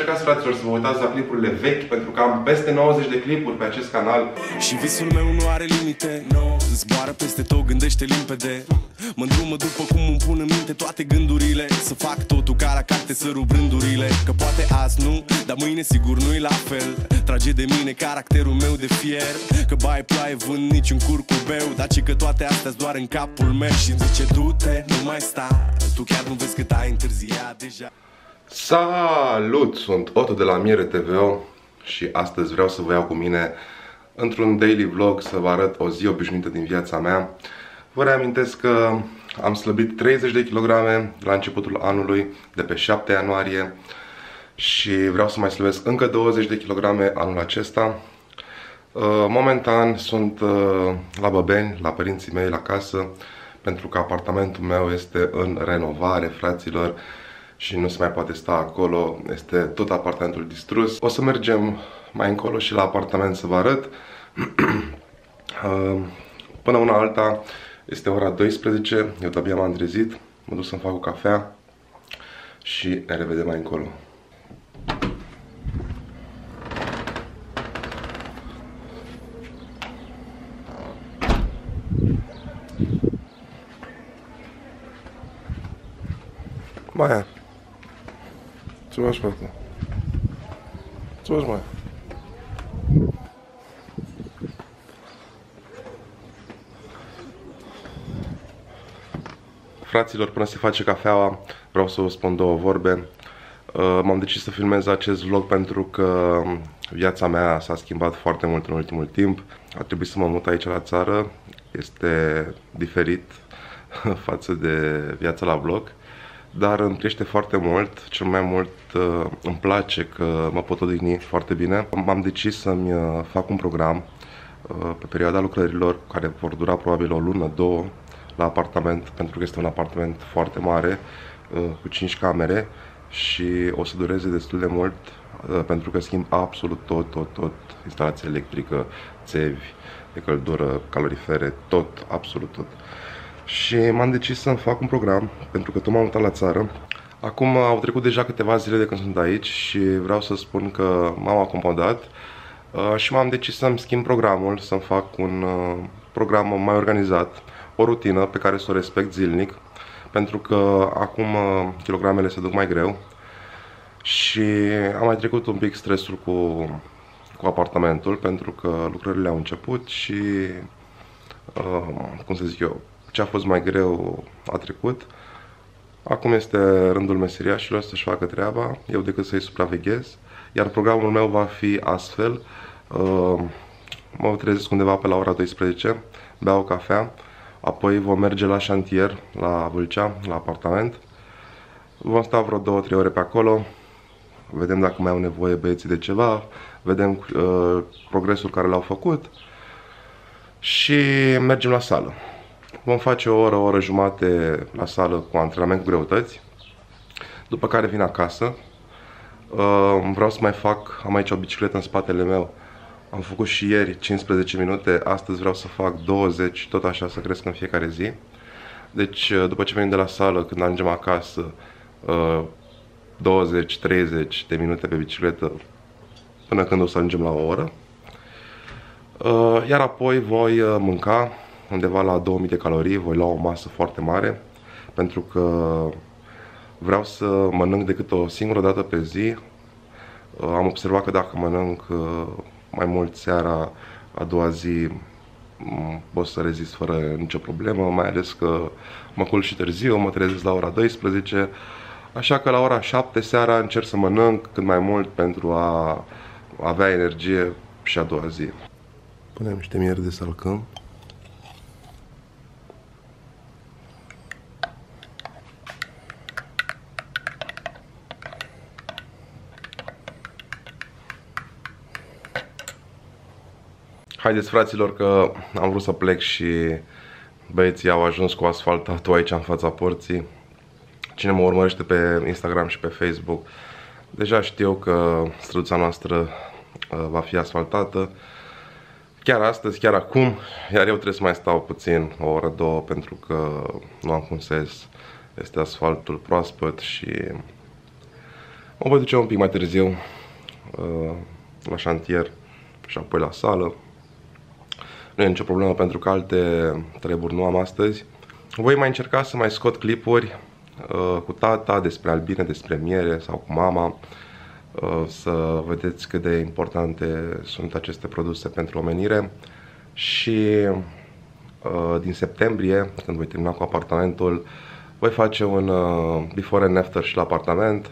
Încercați, fraților, să vă uitați la clipurile vechi, pentru că am peste 90 de clipuri pe acest canal. Și visul meu nu are limite no. Zboară peste tot, gândește limpede. Mă îndrumă după cum îmi pun în minte toate gândurile. Să fac totul ca la carte să rup rândurile. Că poate azi nu, dar mâine sigur nu-i la fel. Trage de mine caracterul meu de fier. Că bai ploaie vând niciun curcubeu Dar ci că toate astea doar în capul meu. Și zice du-te, nu mai sta. Tu chiar nu vezi cât ai întârziat deja Salut! Sunt Otto de la Miere TVO și astăzi vreau să vă iau cu mine într-un daily vlog să vă arăt o zi obișnuită din viața mea. Vă reamintesc că am slăbit 30 de kilograme la începutul anului, de pe 7 ianuarie și vreau să mai slăbesc încă 20 de kilograme anul acesta. Uh, momentan sunt uh, la Băbeni, la părinții mei, la casă, pentru că apartamentul meu este în renovare, fraților, și nu se mai poate sta acolo, este tot apartamentul distrus. O să mergem mai încolo și la apartament să vă arăt. Uh, până una alta, este ora 12, eu de-abia m-am trezit, mă duc să-mi fac o cafea și ne revedem mai încolo. Maia, ce faci, frate? Ce faci, Maia? Fraților, până se face cafeaua, vreau să vă spun două vorbe. Uh, m-am decis să filmez acest vlog pentru că viața mea s-a schimbat foarte mult în ultimul timp. A trebuit să mă mut aici la țară. Este diferit față de viața la vlog. Dar îmi crește foarte mult, cel mai mult uh, îmi place că mă pot odihni foarte bine. M-am decis să-mi uh, fac un program pe perioada lucrărilor, care vor dura probabil o lună, două, la apartament, pentru că este un apartament foarte mare, uh, cu 5 camere și o să dureze destul de mult uh, pentru că schimb absolut tot, tot, tot, instalație electrică, țevi de căldură, calorifere, tot, absolut tot. Și m-am decis să-mi fac un program, pentru că tot m-am mutat la țară. Acum au trecut deja câteva zile de când sunt aici și vreau să spun că m-am acomodat uh, și m-am decis să-mi schimb programul, să-mi fac un program mai organizat o rutină pe care să o respect zilnic, pentru că acum uh, kilogramele se duc mai greu și am mai trecut un pic stresul cu, cu apartamentul, pentru că lucrările au început și, uh, cum să zic eu, ce a fost mai greu a trecut. Acum este rândul meseriașilor să-și facă treaba, eu decât să-i supraveghez, iar programul meu va fi astfel. Uh, mă trezesc undeva pe la ora 12, beau o cafea, Apoi vom merge la șantier, la Vâlcea, la apartament. Vom sta vreo 2-3 ore pe acolo, vedem dacă mai au nevoie băieții de ceva, vedem uh, progresul care l-au făcut și mergem la sală. Vom face o oră, o oră jumate la sală cu antrenament cu greutăți, după care vin acasă. Uh, vreau să mai fac, am aici o bicicletă în spatele meu, am făcut și ieri 15 minute, astăzi vreau să fac 20, tot așa să cresc în fiecare zi. Deci, uh, după ce venim de la sală, când ajungem acasă, 20-30 uh, de minute pe bicicletă până când o să ajungem la o oră. Uh, iar apoi voi mânca undeva la 2000 de calorii, voi lua o masă foarte mare, pentru că vreau să mănânc decât o singură dată pe zi. Am observat că dacă mănânc mai mult seara, a doua zi pot să rezist fără nicio problemă, mai ales că mă culc și târziu, mă trezesc la ora 12, așa că la ora 7 seara încerc să mănânc cât mai mult pentru a avea energie și a doua zi. Punem niște mieri de salcâm. Haideți fraților că am vrut să plec și băieții au ajuns cu asfaltatul aici în fața porții. Cine mă urmărește pe Instagram și pe Facebook deja știu că străduța noastră uh, va fi asfaltată chiar astăzi, chiar acum, iar eu trebuie să mai stau puțin, o oră, două, pentru că nu am cum să ies. Este asfaltul proaspăt și Mă voi duce un pic mai târziu uh, la șantier și apoi la sală. Nu e nicio problemă pentru că alte treburi nu am astăzi. Voi mai încerca să mai scot clipuri uh, cu tata despre albine, despre miere sau cu mama uh, să vedeți cât de importante sunt aceste produse pentru omenire și uh, din septembrie, când voi termina cu apartamentul, voi face un uh, before and after și la apartament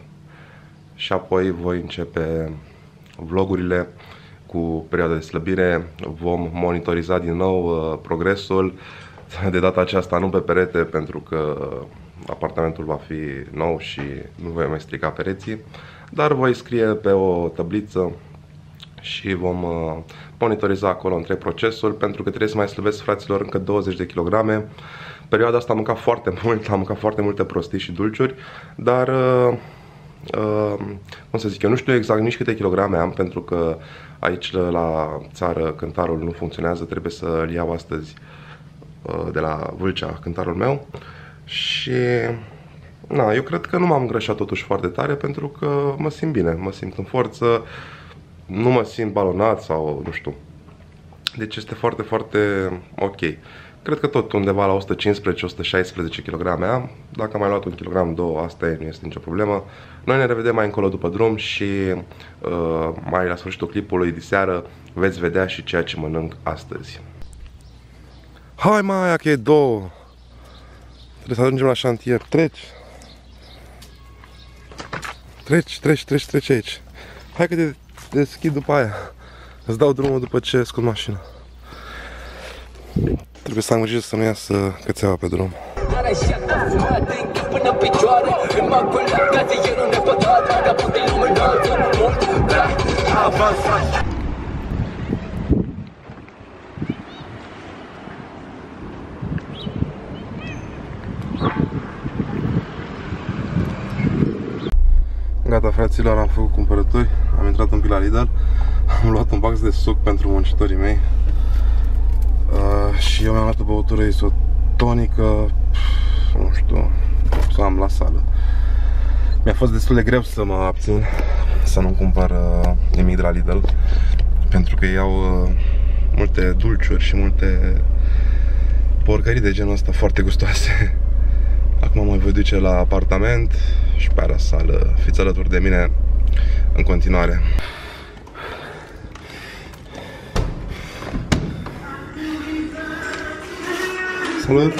și apoi voi începe vlogurile cu perioada de slăbire. Vom monitoriza din nou uh, progresul. De data aceasta nu pe perete pentru că apartamentul va fi nou și nu voi mai strica pereții, dar voi scrie pe o tabliță și vom uh, monitoriza acolo întreg procesul pentru că trebuie să mai slăbesc fraților încă 20 de kilograme. Perioada asta am mâncat foarte mult, am mâncat foarte multe prostii și dulciuri, dar uh, uh, cum să zic eu, nu știu exact nici câte kilograme am pentru că aici la țară cântarul nu funcționează, trebuie să-l iau astăzi uh, de la Vâlcea cântarul meu și na, eu cred că nu m-am îngrășat totuși foarte tare pentru că mă simt bine, mă simt în forță, nu mă simt balonat sau nu știu. Deci este foarte, foarte ok. Cred că tot undeva la 115-116 kg am. Dacă am mai luat un kilogram, două, asta e, nu este nicio problemă. Noi ne revedem mai încolo după drum și uh, mai la sfârșitul clipului de seară veți vedea și ceea ce mănânc astăzi. Hai mai, că e două. Trebuie să ajungem la șantier. Treci. Treci, treci, treci, treci aici. Hai că te deschid după aia. Îți dau drumul după ce scot mașina. Trebuie să am grijă să nu iasă cățeaua pe drum. Gata fraților, am făcut cumpărături, am intrat un pic la Lidl, am luat un box de suc pentru muncitorii mei uh, și eu mi-am luat o băutură isotonică, nu știu, să am la sală. Mi-a fost destul de greu să mă abțin să nu cumpăr uh, nimic de la Lidl pentru că iau uh, multe dulciuri și multe porcării de genul ăsta foarte gustoase. Acum mă voi duce la apartament și pe la sală. Fiți alături de mine în continuare. Salut!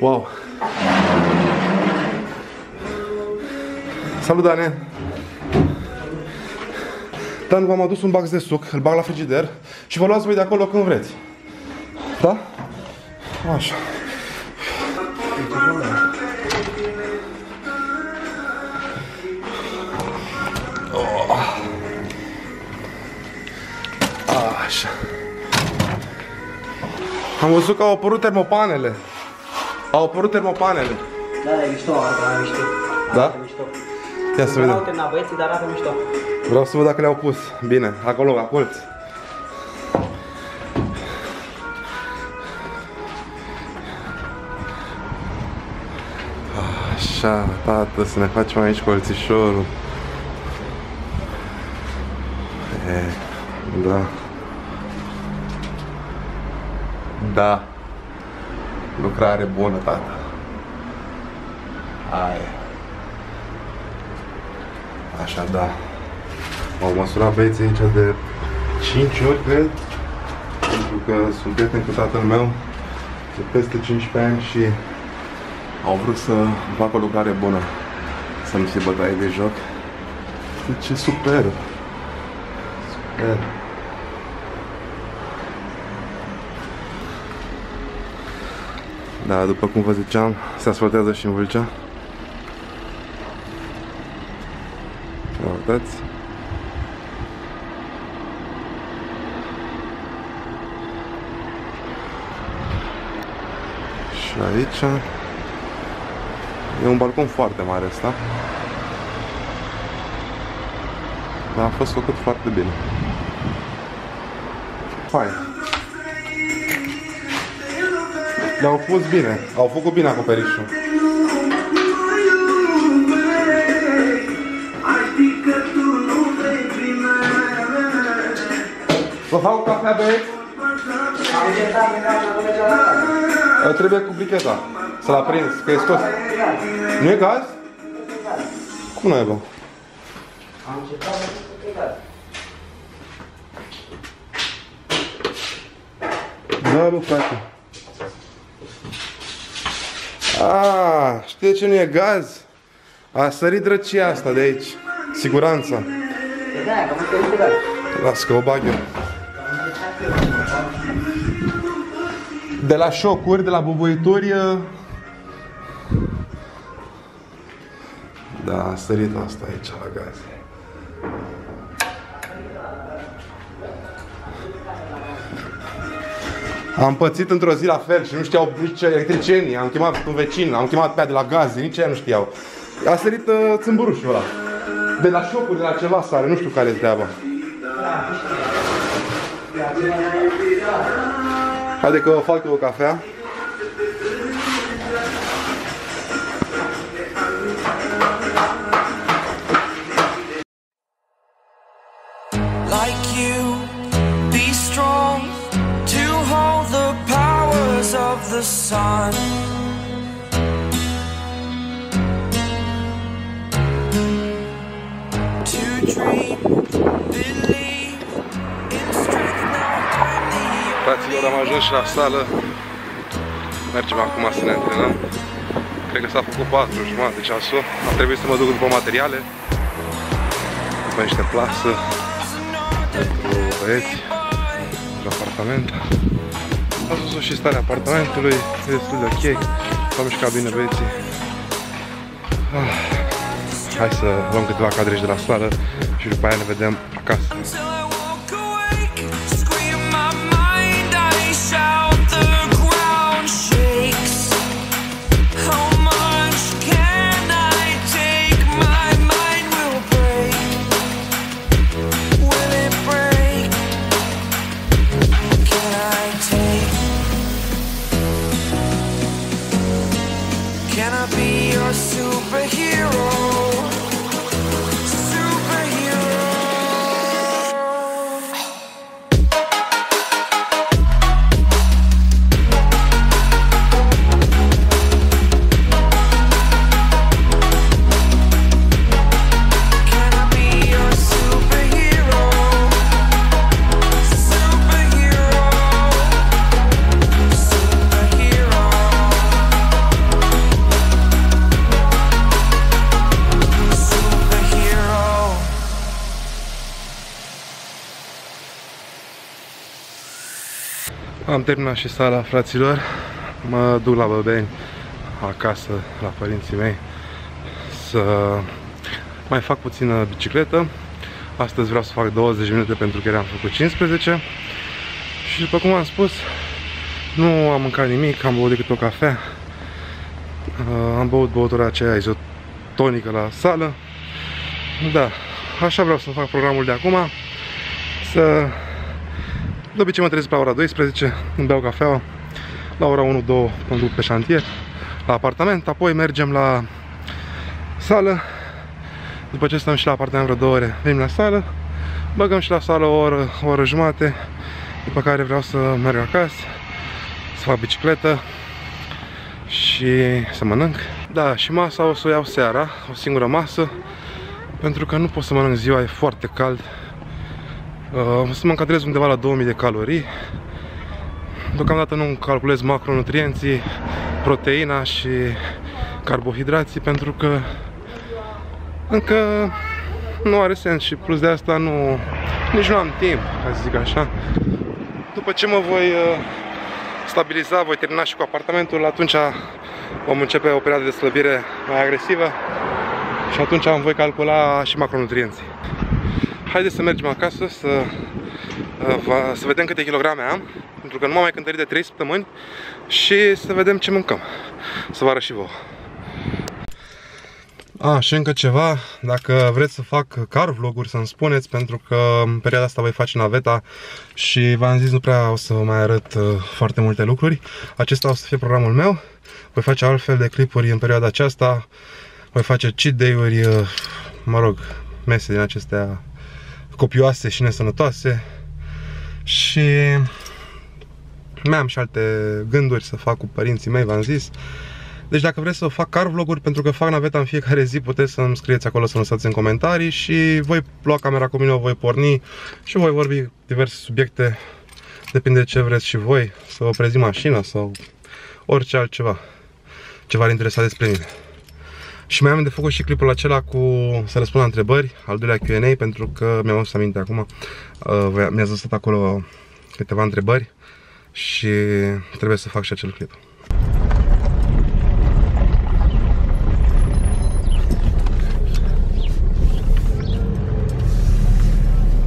Wow! Salut, Dane! Dan, v-am adus un box de suc, îl bag la frigider și vă luați voi de acolo când vreți. Da? Așa. Așa. Am văzut că au apărut termopanele. Au apărut termopanele. Da, e mișto, arată mișto. Da? Arată mișto. Ia să Nu au vedem. terminat băieții, dar arată mișto. Vreau să văd dacă le-au pus. Bine, acolo, la colț. Așa, tată, să ne facem aici colțișorul. E, da. Da. Lucrare bună, tată. Hai. Așa, da. M-au măsurat băieții aici de 5 ori, cred. Pentru că sunt prieten cu tatăl meu de peste 15 ani și au vrut să facă o lucrare bună. Să nu fie bătaie de joc. Uite ce super! Super! Da, după cum vă ziceam, se asfaltează și în Vâlcea. Ia Uitați. Și aici e un balcon foarte mare ăsta. Dar a fost făcut foarte bine. Fain. Le-au pus bine. Au făcut bine acoperișul. Vă fac o cafea, băieți? Am încercat de casa nu mergea la casă. Uh, Trebuie cu bricheta. Să-l aprins, că e scos. Nu e gaz? Cum nu e, bă? Am încercat de nu gaz. Da, bă, frate. A, știi de ce nu e gaz? A sărit drăcia asta de aici. Siguranța. De aia, că am încercat de gaz. Las că o bag eu. De la șocuri, de la bubuituri... uh, Da, a sărit asta aici la gaz. Am pățit într-o zi la fel și nu știau nici electricienii. Am chemat un vecin, am chemat pe aia de la gaze, nici ei nu știau. A sărit uh, țâmburușul ăla. De la șocuri, de la ceva sare, nu știu care e treaba. Haide că vă fac eu o cafea. like you. The sun. To dream, believe in strength now when the Fraților, am ajuns și la sală. Mergem acum să ne antrenăm. Cred că s-a făcut 4 jumate ceasul. A trebuit să mă duc după materiale. După niște plasă pentru băieți la apartament. A văzut și starea apartamentului, e destul de ok. S-au mișcat bine băieții. Ah, Hai să luăm câteva cadre și de la sală și după aia ne vedem acasă. Am terminat și sala, fraților. Mă duc la Băbeni, acasă, la părinții mei, să mai fac puțină bicicletă. Astăzi vreau să fac 20 minute pentru că eram făcut 15. Și după cum am spus, nu am mâncat nimic, am băut decât o cafea. Uh, Am băut băutura aceea izotonică la sală. Da, așa vreau să fac programul de acum. Să de obicei mă trezesc la ora 12, îmi beau cafeaua, la ora 1-2 mă duc pe șantier, la apartament, apoi mergem la sală, după ce stăm și la apartament vreo 2 ore, venim la sală, băgăm și la sală o oră, o oră jumate, după care vreau să merg acasă, să fac bicicletă și să mănânc. Da, și masa o să o iau seara, o singură masă, pentru că nu pot să mănânc ziua, e foarte cald, Uh, să mă încadrez undeva la 2000 de calorii. Deocamdată nu calculez macronutrienții, proteina și carbohidrații pentru că încă nu are sens și plus de asta nu nici nu am timp, ca să zic așa. După ce mă voi uh, stabiliza, voi termina și cu apartamentul, atunci vom începe o perioadă de slăbire mai agresivă și atunci am voi calcula și macronutrienții. Haideți să mergem acasă să, uh, va- să vedem câte kilograme am, pentru că nu m-am mai cântărit de 3 săptămâni și să vedem ce mâncăm. Să vă arăt și vouă. A, și încă ceva, dacă vreți să fac car vloguri să-mi spuneți, pentru că în perioada asta voi face naveta și v-am zis nu prea o să vă mai arăt uh, foarte multe lucruri. Acesta o să fie programul meu, voi face altfel de clipuri în perioada aceasta, voi face cheat day-uri, uh, mă rog, mese din acestea copioase și nesănătoase și mai am și alte gânduri să fac cu părinții mei, v-am zis. Deci dacă vreți să fac car vloguri, pentru că fac naveta în fiecare zi, puteți să-mi scrieți acolo, să lăsați în comentarii și voi lua camera cu mine, o voi porni și voi vorbi diverse subiecte, depinde de ce vreți și voi, să vă prezi mașina sau orice altceva, ce v-ar interesa despre mine. Și mai am de făcut și clipul acela cu să răspund la întrebări, al doilea Q&A, pentru că mi-am adus aminte acum, uh, mi-ați lăsat acolo câteva întrebări și trebuie să fac și acel clip.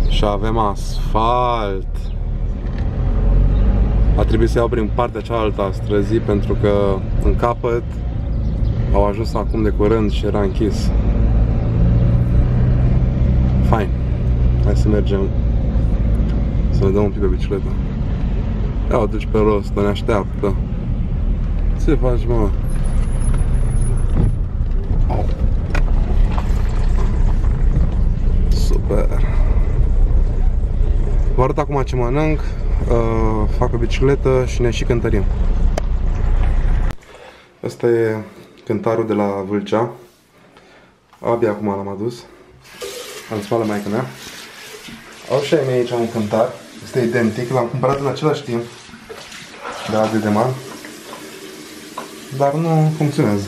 Și avem asfalt. A trebuit să iau prin partea cealaltă a străzii pentru că în capăt au ajuns acum de curând și era închis. Fain. Hai să mergem să ne dăm un pic pe bicicletă. Ia o duci pe rost, ne așteaptă. Ce faci, mă? Au. Super. Vă arăt acum ce mănânc, uh, fac o bicicletă și ne și cântărim. Asta e cântarul de la Vâlcea. Abia acum l-am adus. Am spală maica mea. Au și ai mei aici un cântar. Este identic. L-am cumpărat în același timp de la Dedeman. Dar nu funcționează.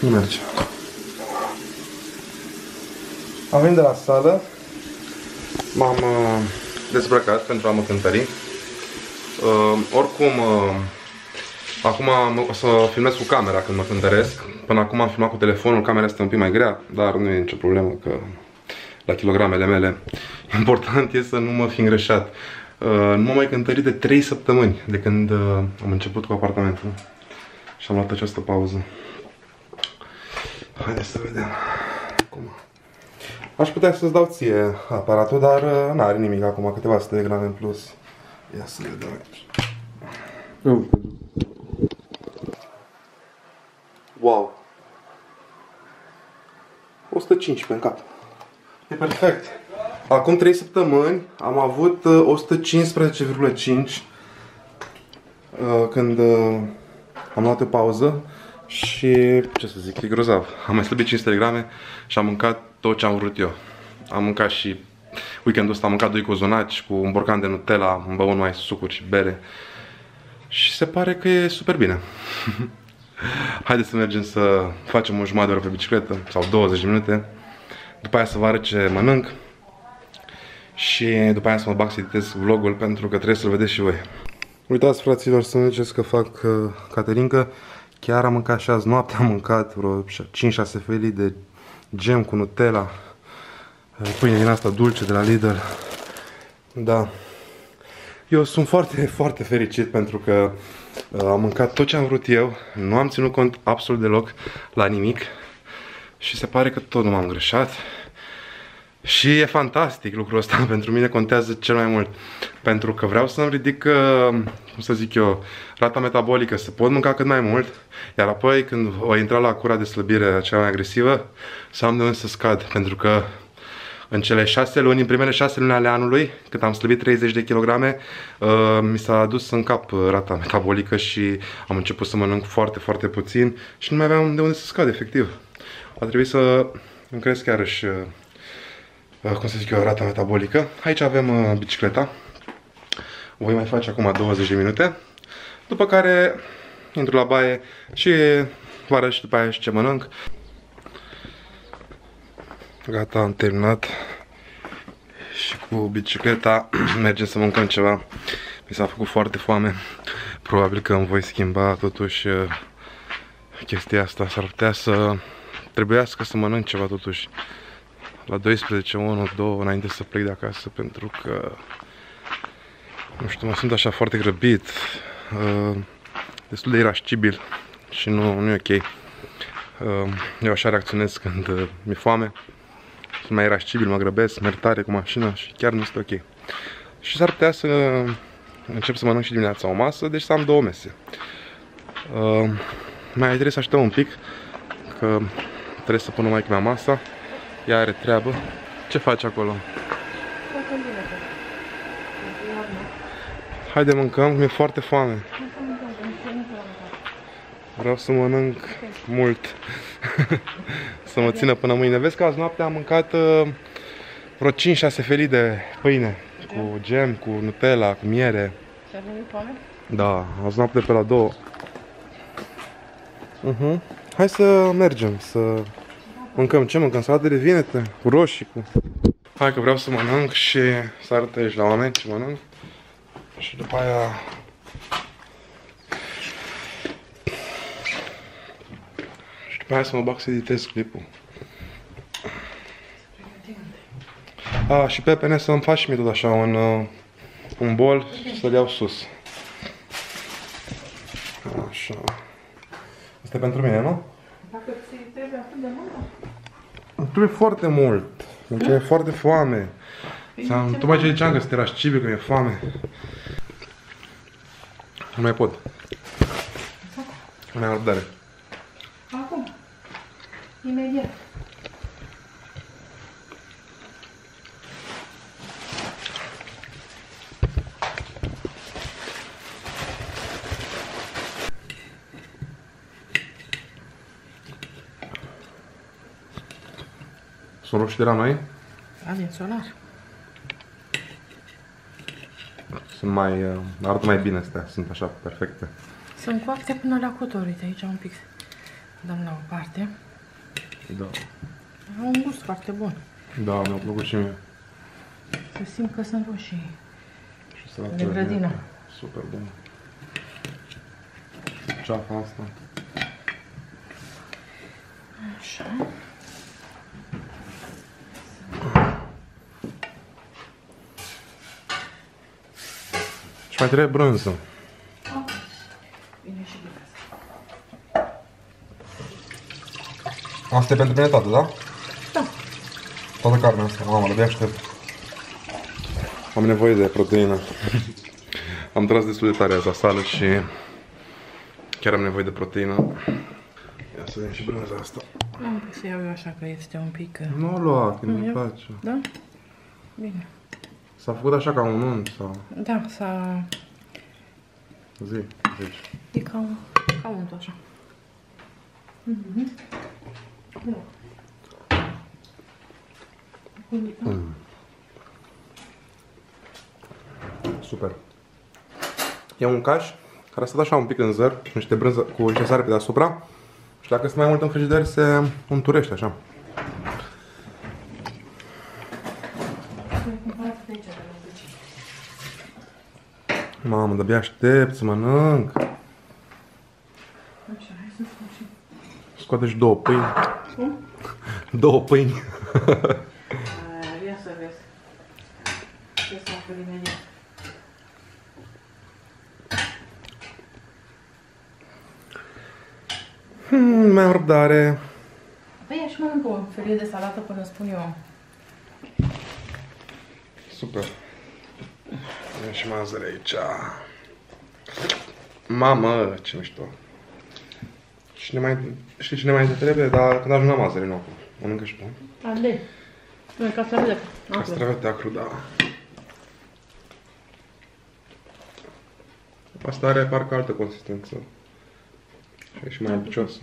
Nu merge. Am venit de la sală. M-am uh, dezbrăcat pentru a mă cântări. Uh, oricum, uh, acum o să filmez cu camera când mă cântăresc. Până acum am filmat cu telefonul, camera este un pic mai grea, dar nu e nicio problemă că la kilogramele mele. Important e să nu mă fi îngreșat. Uh, nu m-am mai cântărit de 3 săptămâni de când uh, am început cu apartamentul. Și am luat această pauză. Haideți să vedem. Acum. Aș putea să-ți dau ție aparatul, dar uh, n-are nimic acum, câteva sute de grame în plus. Ia să vedem aici. Wow. 115 în cap. E perfect. Acum 3 săptămâni am avut uh, 115,5 uh, când uh, am luat o pauză și ce să zic, e grozav. Am mai slăbit 500 de grame și am mâncat tot ce am vrut eu. Am mâncat și weekendul ăsta am mâncat doi cozonaci cu un borcan de Nutella, am băut numai sucuri și bere. Și se pare că e super bine. Haideți să mergem să facem o jumătate de oră pe bicicletă sau 20 de minute. După aia să vă arăt ce mănânc. Și după aia să mă bag să editez vlogul pentru că trebuie să-l vedeți și voi. Uitați fraților să mergeți că fac uh, caterincă. Chiar am mâncat și azi noapte, am mâncat vreo 5-6 felii de gem cu Nutella. Uh, pâine din asta dulce de la Lidl. Da. Eu sunt foarte, foarte fericit pentru că uh, am mâncat tot ce am vrut eu. Nu am ținut cont absolut deloc la nimic. Și se pare că tot nu m-am greșat. Și e fantastic lucrul ăsta, pentru mine contează cel mai mult. Pentru că vreau să-mi ridic, uh, cum să zic eu, rata metabolică, să pot mânca cât mai mult, iar apoi când o intra la cura de slăbire cea mai agresivă, să am de unde să scad. Pentru că în cele șase luni, în primele șase luni ale anului, cât am slăbit 30 de kilograme, uh, mi s-a adus în cap rata metabolică și am început să mănânc foarte, foarte puțin și nu mai aveam de unde să scad, efectiv. A trebuit să îmi cresc chiarăși uh, Uh, cum să zic eu, rata metabolică. Aici avem uh, bicicleta. O voi mai face acum 20 de minute. După care intru la baie și vă arăt și după aia și ce mănânc. Gata, am terminat. Și cu bicicleta mergem să mâncăm ceva. Mi s-a făcut foarte foame. Probabil că îmi voi schimba totuși uh, chestia asta. S-ar putea să trebuiască să mănânc ceva totuși la 12, 1, 2, înainte să plec de acasă, pentru că, nu știu, mă simt așa foarte grăbit. Uh, destul de irascibil și nu, nu e ok. Uh, Eu așa reacționez când uh, mi-e foame. Sunt mai irascibil, mă grăbesc, merg tare cu mașina și chiar nu este ok. Și s-ar putea să încep să mănânc și dimineața o masă, deci să am două mese. Uh, mai trebuie să așteptăm un pic, că trebuie să pună mai mea masa. Ea are treabă. Ce faci acolo? Haide mâncăm, mi-e foarte foame. Vreau să mănânc mult. să mă țină până mâine. Vezi că azi noaptea am mâncat uh, vreo 5-6 felii de pâine. Cu gem, cu Nutella, cu miere. Ți-a venit foame? Da, azi noapte pe la două. Uh-huh. Hai să mergem, să mâncăm. Ce mâncăm? Salată de vinete, cu roșii, cu... Hai că vreau să mănânc și să arăt aici la oameni ce mănânc. Și după aia... Și după aia să mă bag să editez clipul. A, și Pepene să-mi faci și mie tot așa un, uh, un bol și să-l iau sus. Așa. Asta e pentru mine, nu? Dacă ți trebuie atât de mult, Îmi trebuie foarte mult. Deci e foarte foame. Ți-am, tocmai ce ziceam că să te rascibi, că mi-e foame. Nu mai pot. Nu mai am răbdare. Acum. Imediat. Sunt roșii de la noi. A, din solar. Sunt mai, uh, arată mai bine astea. Sunt așa perfecte. Sunt coapte până la coturi. Uite, aici un pic. Dăm la o parte. Da. Au un gust foarte bun. Da, mi-au plăcut și mie. Să simt că sunt roșii. Și salata De grădină. vinete. Super bun. Ceafa asta. Așa. Și mai trebuie brânză. Bine și bine. Asta e pentru mine toată, da? Da. Toată carnea asta, mamă, de aștept. Am nevoie de proteină. am tras destul de tare azi la sală și chiar am nevoie de proteină. Ia să vedem și brânza asta. Am un pic să iau eu așa că este un pic... uh, Nu o lua, că nu-mi ia. place. Da? Bine. S-a făcut așa ca un unt sau... Da, s-a... Zi, zici. E ca un, ca un așa. Super. E un caș care a stat așa un pic în zăr, cu niște brânză, cu niște sare pe deasupra. Și dacă sunt mai mult în frigider, se unturește așa. Mamă, de-abia aștept să mănânc. Așa, hai să facem. Scoate și două pâini. Două pâini. Uh, Ia să vezi. Ce s-a făcut imediat. Hmm, mai am răbdare. Păi aș mănâncă o felie de salată până spun eu. Super. Ia și mazăre aici. Mamă, ce mișto. Și ne mai, știi cine mai te trebuie? Dar când ajung la mazăre, nu acum. Mănâncă și tu. Ande. Nu, e castravete. Acolo. Castravete acru, da. Asta are parcă altă consistență. Și e și mai ambicioasă.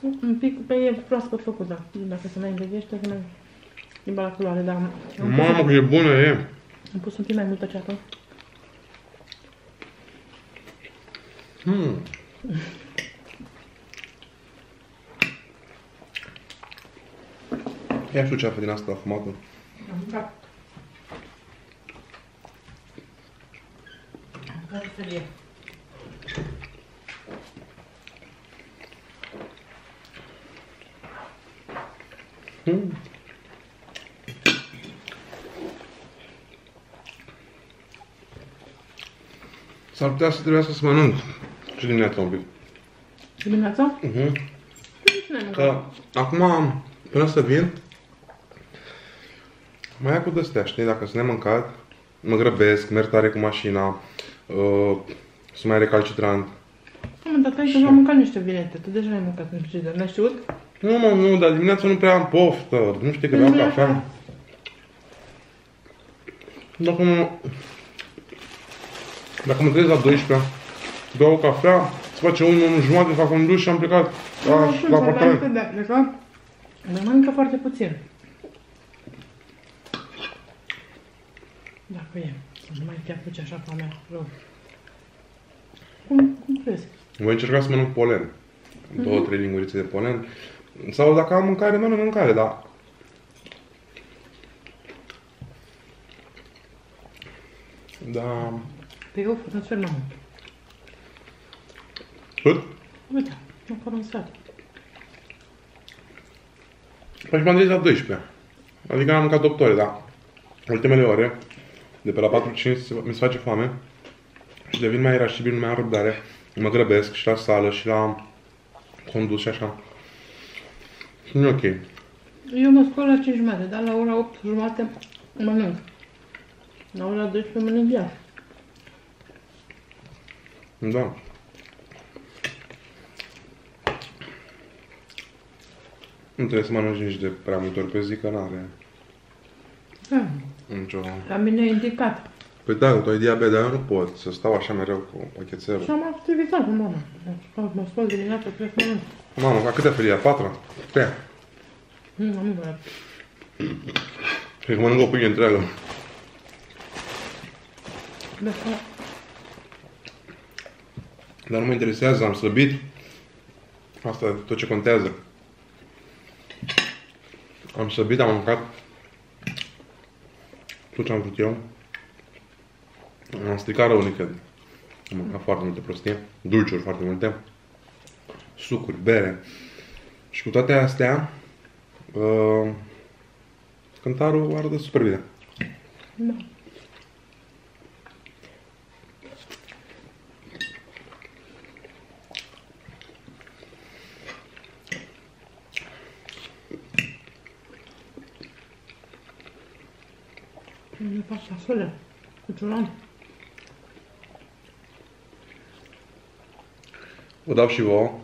Un pic pe e proaspăt făcut, da. Dacă se mai înghegește, se mai limba la culoare, dar am, am, pus, Mamă, cât de bună e! am pus un pic mai multă ceapă. Hmm. Ia și tu ceafă din asta afumată. Da. Care felie? S-ar putea să trebuiască să mănânc și dimineața un pic. Dimineața? Mhm. Ce n-ai mâncat? Că acum, până să vin, mai ia cu de-astea, știi? Dacă sunt nemâncat, mă grăbesc, merg tare cu mașina, uh, sunt mai recalcitrant. Am dat aici deja am mâncat niște vinete. Tu deja ai mâncat în frigider. N-ai știut? Nu, mă, nu, dar dimineața nu prea am poftă. Nu știi că beau Mhm. cafea. Dacă mă... Dacă mă trezesc la 12, beau o cafea, se face unul, unul jumate, fac un duș și am plecat Nu, la, atunci, la înainte apartament. de a pleca, mai mănâncă foarte puțin. Dacă e. Să nu mai te apuci așa ca mea. Rău. Cum, cum crezi? Voi încerca să mănânc polen. Două, trei lingurițe de polen. Sau dacă am mâncare, mănânc mâncare, dar... Da... Pe eu un sfert mai mult. Cât? Uite, măcar un sfert. Păi și m-am trezit la 12. Adică am mâncat 8 ore, dar ultimele ore, de pe la 4-5, mi se face foame și devin mai irascibil, nu mai am răbdare. Mă grăbesc și la sală și la condus și așa. Și nu e ok. Eu mă scol la 5 jumate, dar la ora 8 jumate mănânc. La ora 12 mănânc iar. Da. Nu trebuie să mănânci nici de prea multe ori pe zi, că n-are Da. Nicio... La mine e indicat. Păi da, că tu ai diabet, dar eu nu pot să stau așa mereu cu pachetelul. Și am activitate, mama. Mă scol, mă scol dimineața, trebuie să mănânc. Mamă, la câte felie? A patra? Pe. Nu, nu mai Cred că mănânc o pâine întreagă. De fapt, Dar nu mă interesează, am slăbit. Asta e tot ce contează. Am slăbit, am mâncat tot ce am vrut eu. Am stricat rău nicăd. Am mâncat foarte multe prostie, dulciuri foarte multe, sucuri, bere. Și cu toate astea, uh, cântarul arată super bine. da. Nu fac fasole cu ciolan. Vă dau și vouă.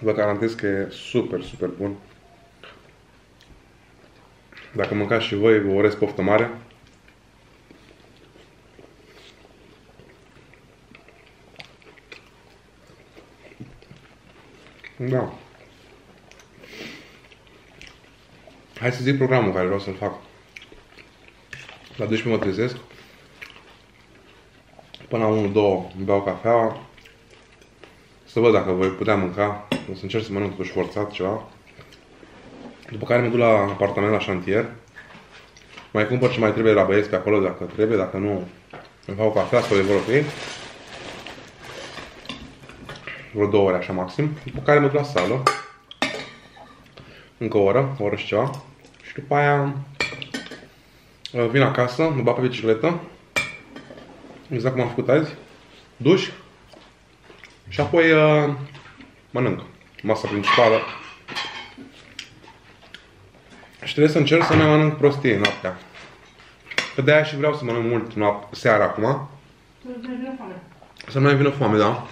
Vă garantez că e super, super bun. Dacă mâncați și voi, vă urez poftă mare. Da. Hai să zic programul care vreau să-l fac. La 12 mă trezesc. Până la 1-2 beau cafea. Să văd dacă voi putea mânca. O să încerc să mănânc totuși forțat ceva. După care mă duc la apartament la șantier. Mai cumpăr ce mai trebuie la băieți pe acolo dacă trebuie, dacă nu îmi fac o cafea sau de vor ok. Vreo două ore așa maxim. După care mă duc la sală. Încă o oră, o oră și ceva. Și după aia uh, vin acasă, mă bag pe bicicletă. Exact cum am făcut azi. Duș. Și apoi uh, mănânc. Masa principală. Și trebuie să încerc să nu mai mănânc prostie noaptea. Că de-aia și vreau să mănânc mult noapte, seara acum. Să nu mai vină foame, da?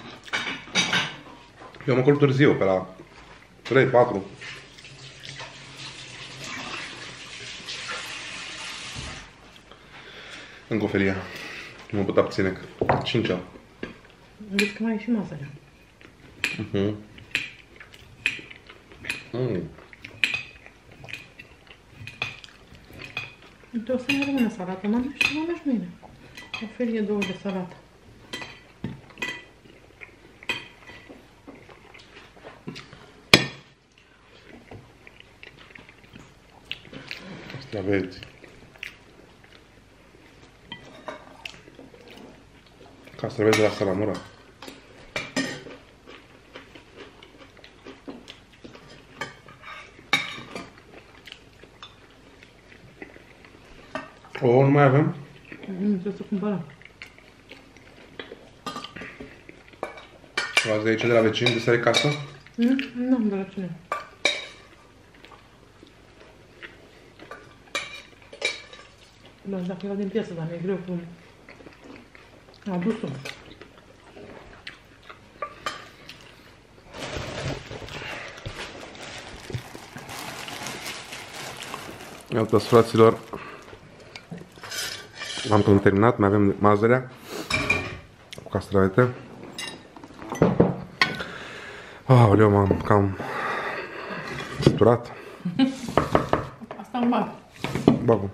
Eu mă culc târziu, pe la 3, Încă o felie. Nu mă pot abține. că 5 ani. Deci că mai e și masele. Mhm. Mm. Uite, o să mai rămână salată. Mănânci și mănânci mâine. O felie, două de salată. Castraveți. Castraveți de la Salamura. O, nu mai avem? Nu, trebuie să cumpărăm. V-ați de aici de la vecini, de sare casă? Mm? Nu, de la cine? Nu știu dacă era din piesă, dar mi-e greu cu adusul. Iată, fraților, am tot terminat, mai avem mazărea cu castravete. Aoleu, m-am cam săturat. Asta îmi bag. Bagă.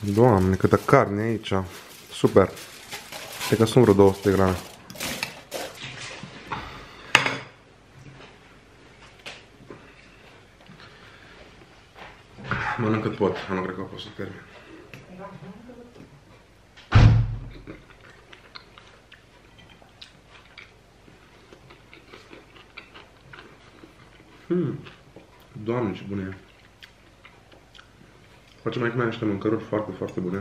Doamne, câtă carne aici. Super. Cred că sunt vreo 200 de grame. Mănânc cât pot, nu cred că pot să termin. Hmm. Doamne, ce bune e. Facem aici mai niște mâncăruri foarte, foarte bune.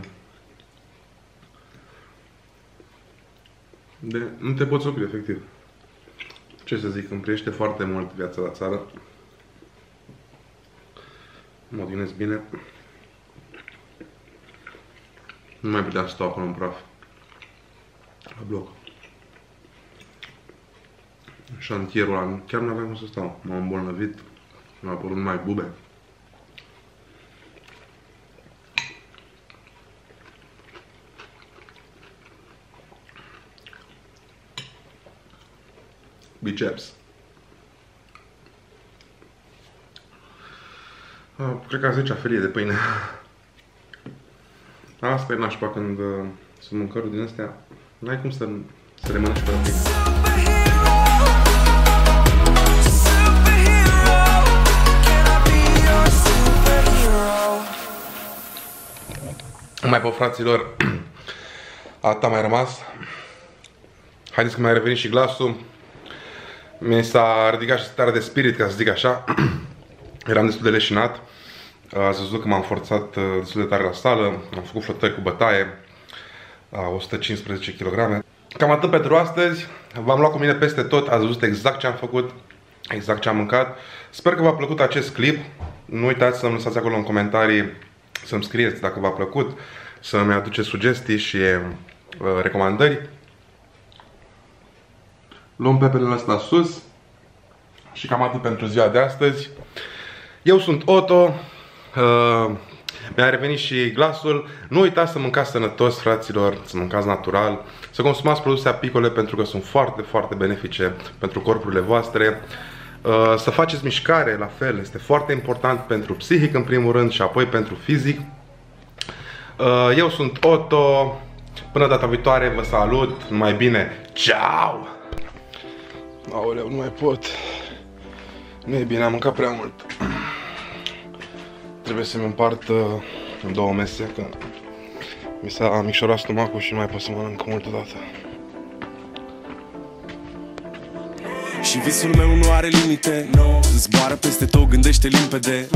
De, nu te poți opri, efectiv. Ce să zic, îmi priește foarte mult viața la țară. Mă odinesc bine. Nu mai putea să stau acolo în praf. La bloc. Șantierul ăla, chiar nu aveam cum să stau. M-am îmbolnăvit. Mi-au apărut numai bube. Biceps. Uh, cred că a 10 felie de pâine. Asta e nașpa când uh, sunt mâncăruri din astea. N-ai cum să, să le mănânci fără pâine. Mai pe fraților, atât a mai rămas. Haideți că mai revenit și glasul. Mi s-a ridicat și starea de spirit, ca să zic așa. Eram destul de leșinat. Ați văzut că m-am forțat uh, destul de tare la sală. Am făcut flotări cu bătaie. 115 kg. Cam atât pentru astăzi. V-am luat cu mine peste tot. Ați văzut exact ce am făcut. Exact ce am mâncat. Sper că v-a plăcut acest clip. Nu uitați să-mi lăsați acolo în comentarii să-mi scrieți dacă v-a plăcut, să-mi aduceți sugestii și uh, recomandări. Luăm pepele ăsta sus. Și cam atât pentru ziua de astăzi. Eu sunt Otto. Uh, mi-a revenit și glasul. Nu uitați să mâncați sănătos, fraților, să mâncați natural, să consumați produse apicole pentru că sunt foarte, foarte benefice pentru corpurile voastre. Uh, să faceți mișcare, la fel, este foarte important pentru psihic în primul rând și apoi pentru fizic. Uh, eu sunt Otto. Până data viitoare, vă salut, numai bine, ciao! Aoleu, nu mai pot. Nu e bine, am mâncat prea mult. Trebuie să-mi împart uh, în două mese, că mi s-a micșorat stomacul și nu mai pot să mănânc multă dată. Și visul meu nu are limite no. Zboară peste tot, gândește limpede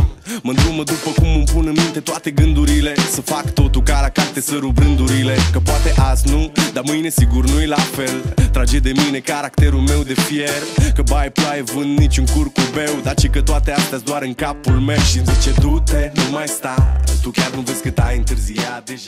mă îndrumă după cum îmi pun în minte toate gândurile. Să fac totul ca la carte să rup rândurile. Că poate azi nu, dar mâine sigur nu-i la fel. Trage de mine caracterul meu de fier. Că bai ploaie vând niciun curcubeu. Dar ci că toate astea doar în capul meu. Și zice du-te, nu mai sta. Tu chiar nu vezi cât ai întârziat deja